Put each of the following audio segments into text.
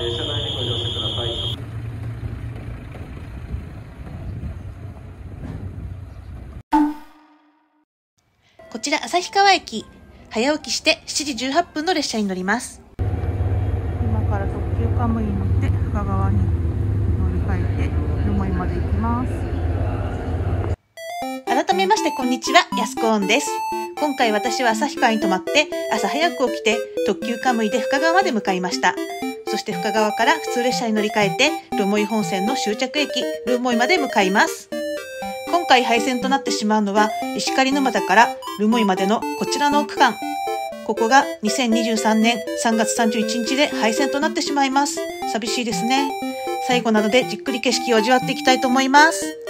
えー車内にご乗車ください。こちら旭川駅、早起きして7時18分の列車に乗ります。今から特急カムイに乗って深川に乗り換えて留萌まで行きます改めましてこんにちは、やすこーんです。今回私は旭川に泊まって朝早く起きて特急カムイで深川まで向かいました。そして深川から普通列車に乗り換えて留萌本線の終着駅留萌まで向かいます。今回廃線となってしまうのは石狩沼田から留萌までのこちらの区間。ここが2023年3月31日で廃線となってしまいます。寂しいですね。最後なのでじっくり景色を味わっていきたいと思います。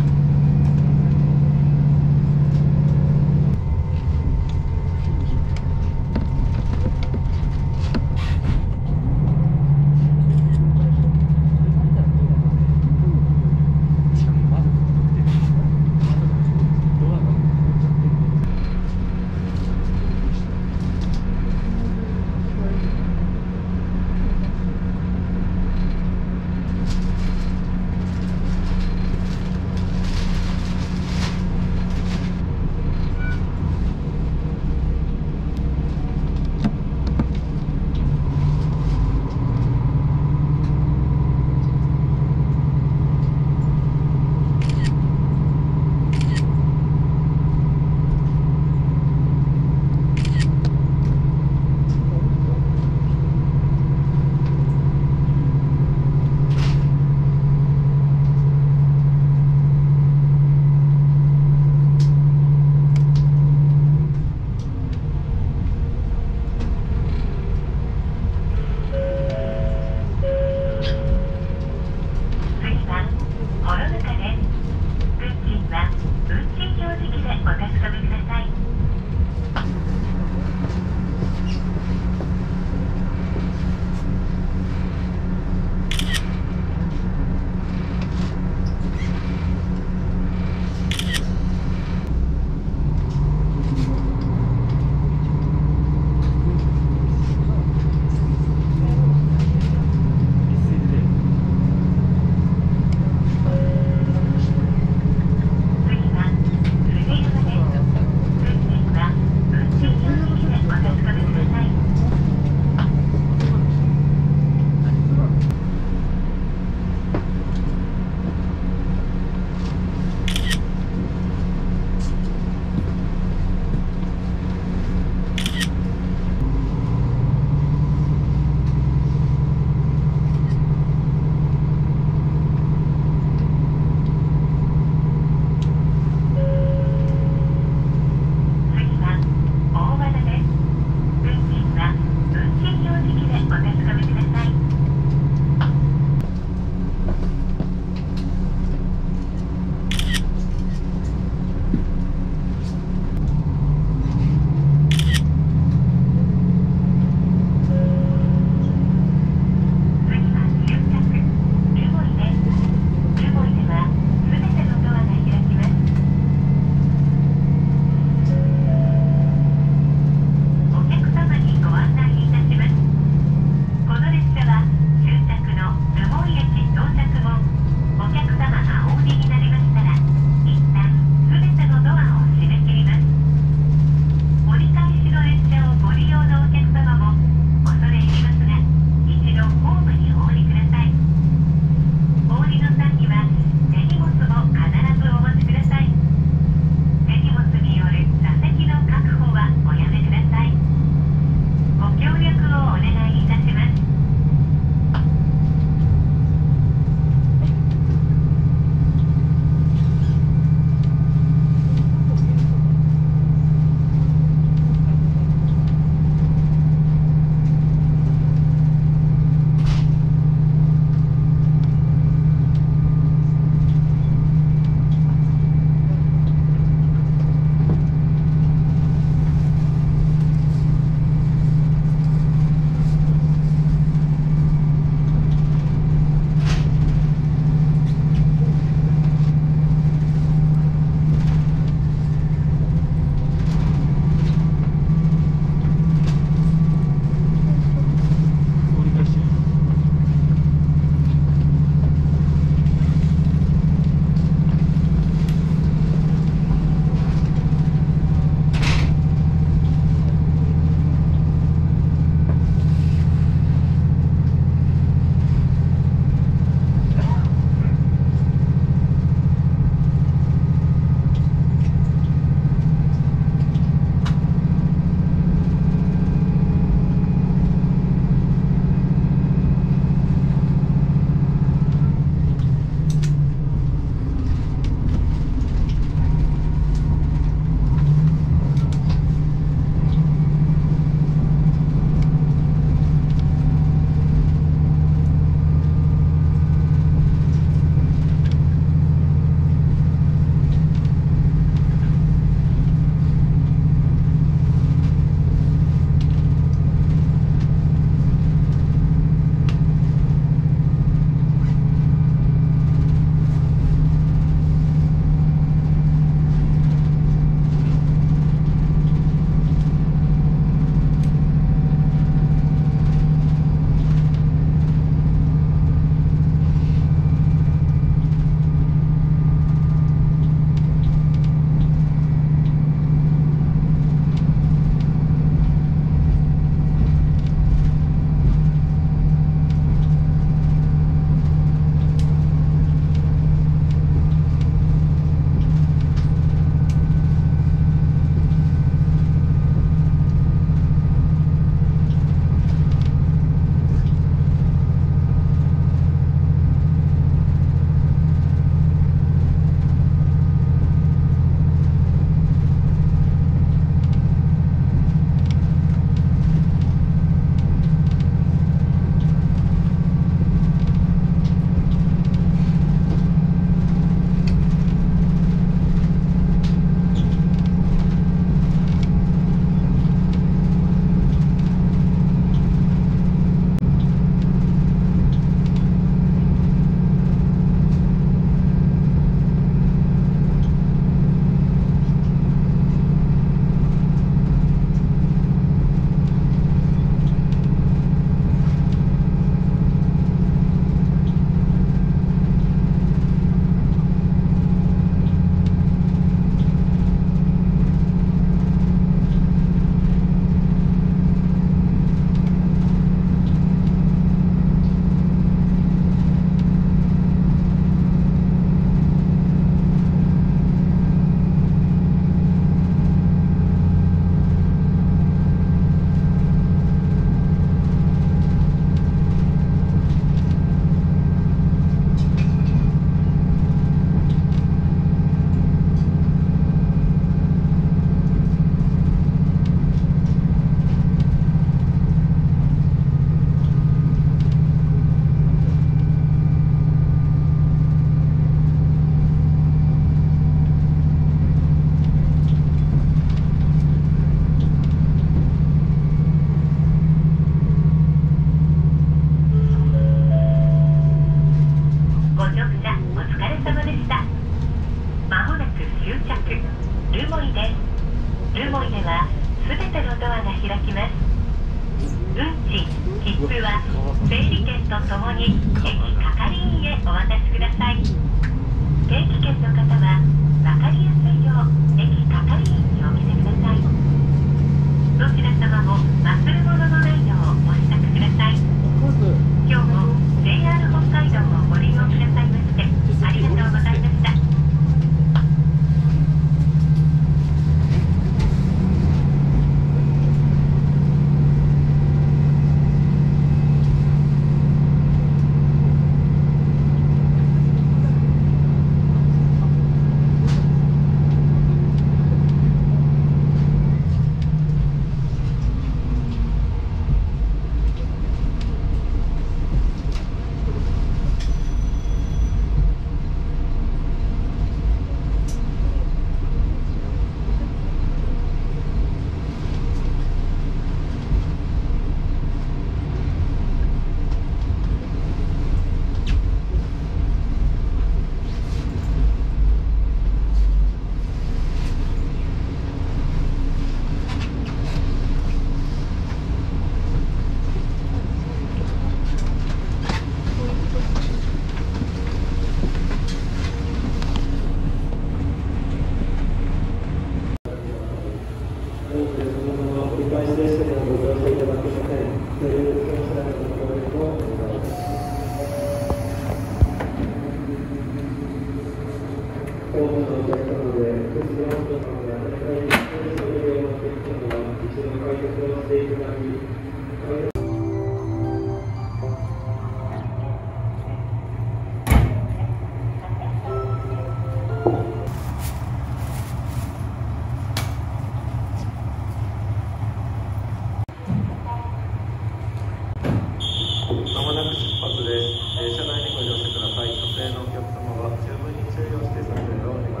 程のお客様は十分に注意をして撮影をお願いします。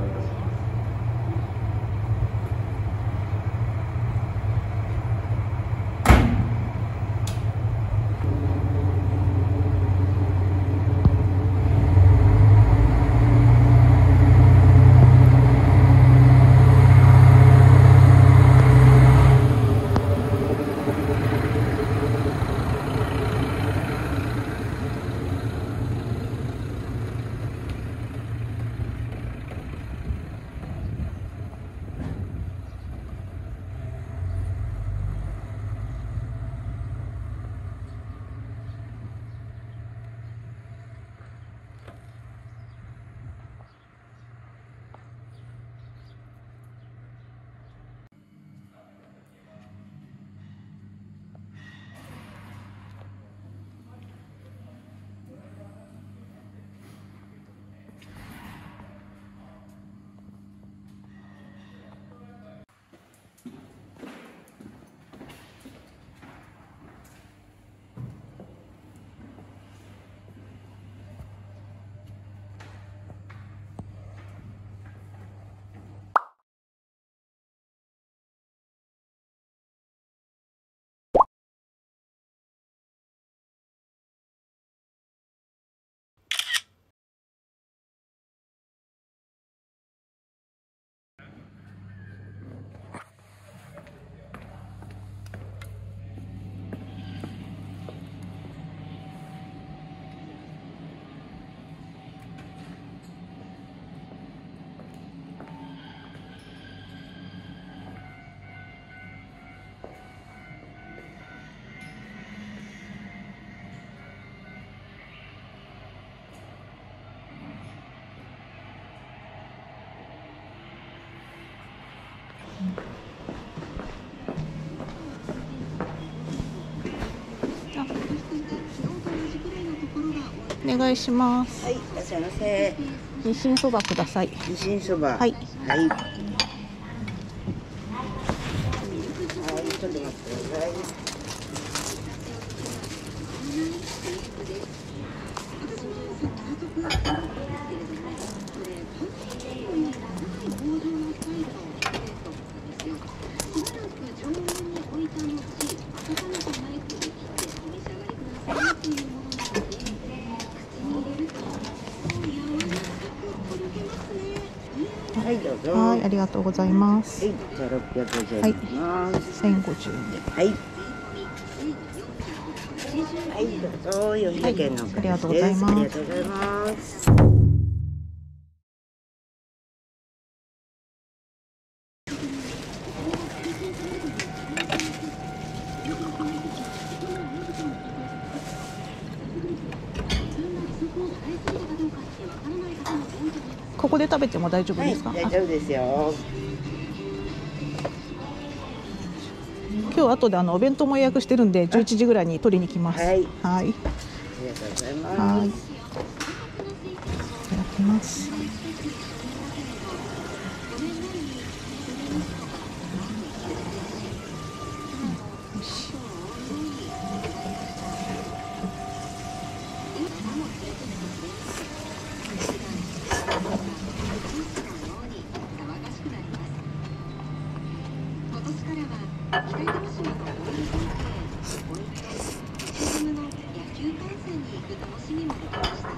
お願いします。はい、いらっしゃいませ。日清そばください。日清そば。はい。はい。ちょっと待ってください。は、はいい。ありがとうございます。じゃあ六百円になります。千五十円で。はい。はい、どうぞ、四百円のお金です、ありがとうございますありがとうございます。ここで食べても大丈夫はい、ですか？大丈夫ですよ。あ今日後であのお弁当も予約してるんで、十一時ぐらいに取りに来ます。はいはい。ありがとうございます。はい。いただきます。楽しみもできました。私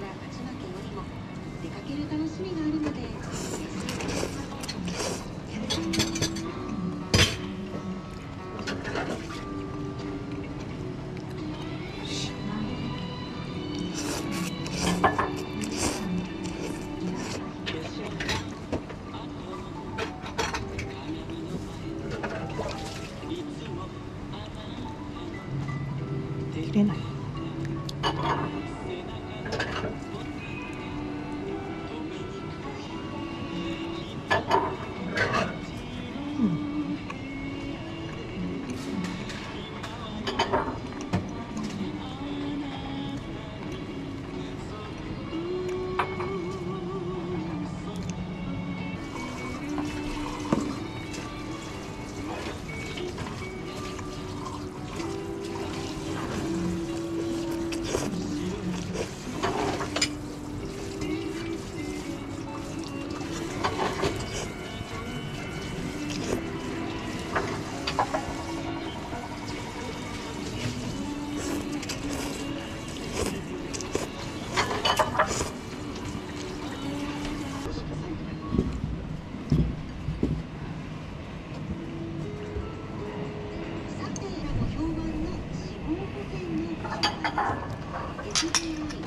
は勝ち負けよりも出かける楽しみがあるので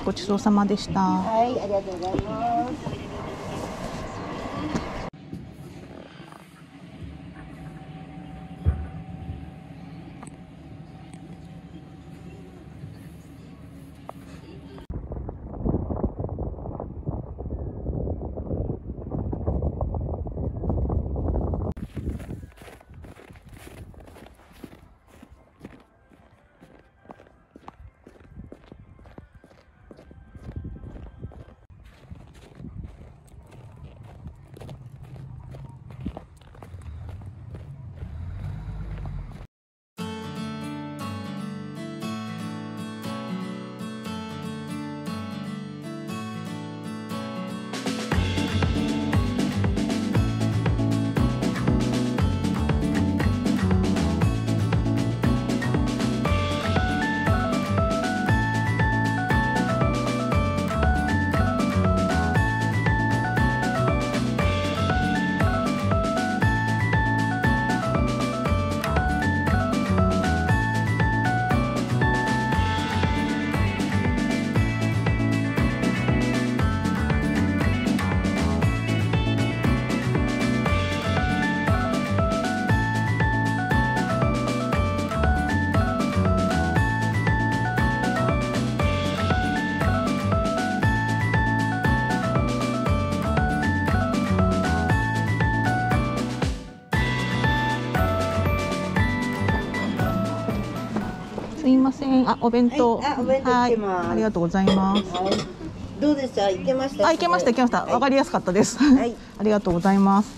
ごちそうさまでした。はい、ありがとうございま。すん。あ、お弁当。はいあお弁当来てますはいありがとうございます。はい。どうでした？行けました？あ、行けました、行けました。わかりやすかったです。はい ありがとうございます。